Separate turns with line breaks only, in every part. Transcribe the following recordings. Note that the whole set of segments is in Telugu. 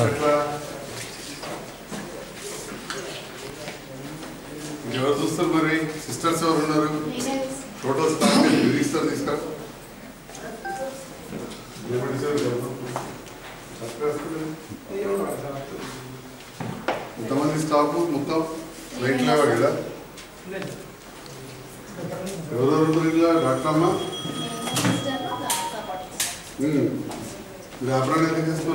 ఎట్లా ఎవరు చూస్తారు మరి సిస్టర్స్ ఎవరు ఉన్నారు స్టాఫ్ రిజిస్టర్ తీసుకురా ఇంతమంది స్టాఫ్ మొత్తం లైట్ లేవా కదా ఎవరెవరు ఇలా డాక్టర్ అమ్మ. మీరు అప్పుడు ఎందుకు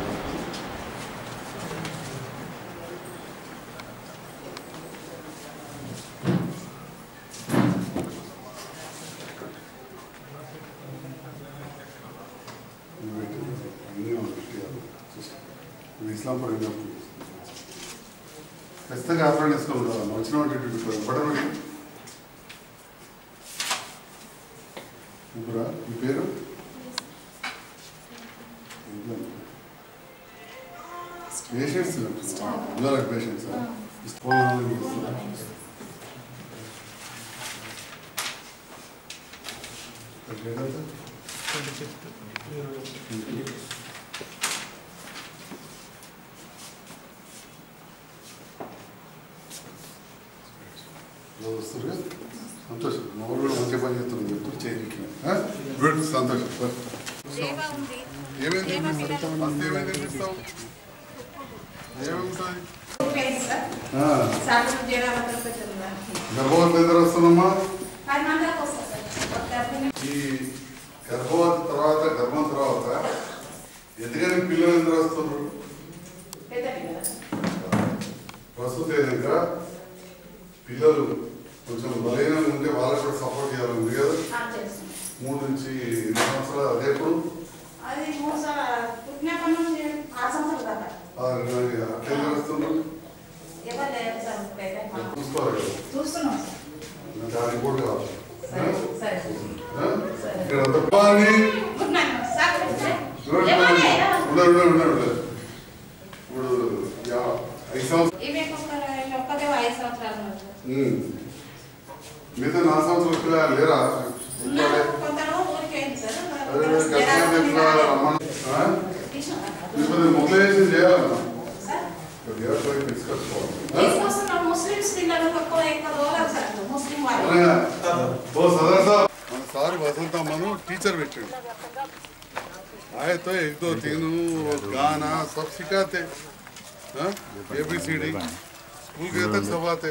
ఇది ఇస్లాం పరంగా ఖచ్చితంగా ఆపరేట్ చేసుకొని ఉండాలి వచ్చిన వాటి పడబడి మీ పేరు? పేషెంట్స్ పిల్లల పేషెంట్స్ వస్తారు మంచిగా పని చేస్తున్నాం చెప్తూ చేయించాం గుడ్ సంతోషం
సేవ ఉంది
ఏమేమి చూపిస్తాం ఫస్ట్ ఏమేమి చూపిస్తాం ఏమేమి
సార్ సాగులు జయరామతో పెట్టిందా
గర్భవతి ఎంత వస్తుందమ్మా
పది మందికి వస్తా సార్ గర్భిణీ
ఈ గర్భవతి తర్వాత గర్భం తర్వాత ఎందుకని పిల్లలు ఎంత వస్తున్నారు
పెద్ద పిల్లల
ప్రస్తుతం ఏంటంటే పిల్లలు కొంచెం బలహీనంగా ఉంటే వాళ్ళకి కూడా సపోర్ట్ చేయాలని ఉంది కదా? మూడు నుంచి ఎనిమిది సంవత్సరాలు అదే నాకు ఆ రిపోర్ట్ కావాలి. ఇప్పుడు ఐదు సంవత్సరాలు మిగతా నాలుగు సంవత్సరాలు పిల్లలు లేరా
ఉన్నారు కొంతలో ఊరికి అయింది సార్
అదే ఖచ్చితంగా ఎట్లా రమ్మని ఆ?
తీసుకున్నాం.
ఇప్పుడు మొదలైంది చేయాలన్నా
సార్
దేవతలకి తీసుకొచ్చుకోవాలి ఆ?
తీసుకొస్తున్నాం ముస్లిమ్స్ పిల్లలు తక్కువ ఎక్కువ దూరం సార్ ముస్లిం వాళ్ళు
అవునా? ఓ సదా సార్ మన సార్ వసంత అమ్మను టీచర్ పెట్టాడు आए तो एक दो तीन वो गाना सब सिखाते A B C D school गए तक सब आते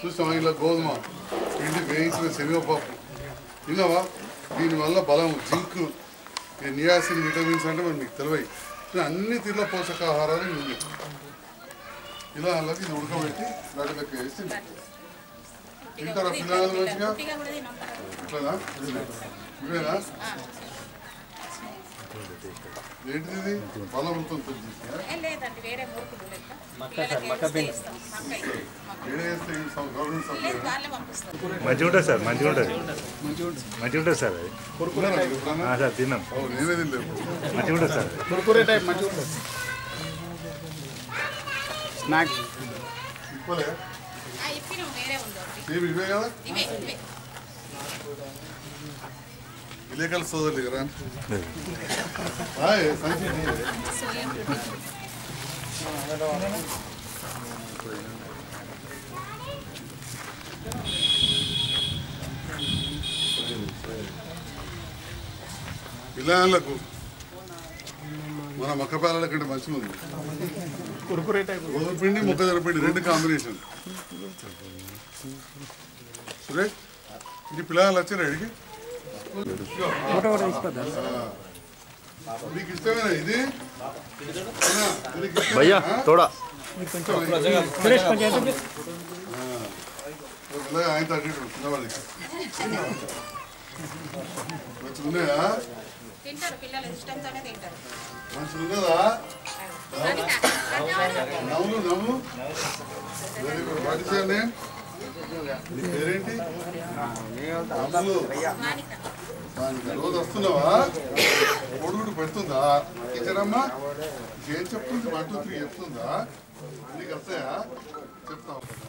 చూసావా? ఇలా గోధుమ పిండి వేయించిన శనగపప్పు. తిన్నావా? దీనివల్ల బలం జింక్ నియాసిన్ విటమిన్స్ అంటే మరి మీకు తెలివై. అన్ని తీర్ల పోషకాహారాలు ఉంది ఇలా అలాగే ఇది ఉడకబెట్టి వాటిలోకి వేసి తింటారా? పిల్లలు మంచిగా?
పుట్టిగా
ఇట్లనా ఇవేనా? ఏంటిది ఇది? బలవృతం
మంచిగా ఉంటుంది సార్ మంచిగా ఉంటుంది. మంచిగా ఉంటుంది. సార్ అది. సార్ తిన్నాం. మంచిగా ఉంటుంది సార్
కుర్కురే టైప్ మంచిగా ఉంటుంది. స్నాక్
ఇప్పుడే
ఆ, ఇప్పినాం వేరే ఉంది ఒకటి.
సేమ్ ఇవే కదా?
ఇవే ఇవే.
విలేకరుల సోదరులు కదా. పిల్లలకు మన మక్క పిల్లల కంటే మంచిగా ఉంది
కుర్కురే టైప్.
గోధుమ పిండి మొక్కజొన్న పిండి రెండు కాంబినేషన్. సురేష్ ఇది పిల్లలు వచ్చారు అడిగి? ఇష్టమేనా ఇది?
భయ్యా తోడా.
ఆయన చిన్నవాళ్ళకి మంచిగా ఉన్నాయా? ఉన్నదా? నవ్వులు నవ్వు. వెరీ గుడ్ వాట్ పేరేంటి? రోజు వస్తున్నావా? కొడుకుడు పెడుతుందా? టీచరమ్మా ఏం చెప్తుంది వన్ టూ త్రీ చెప్తుందా? నీకు వస్తాయా? చెప్తా ఉంటాను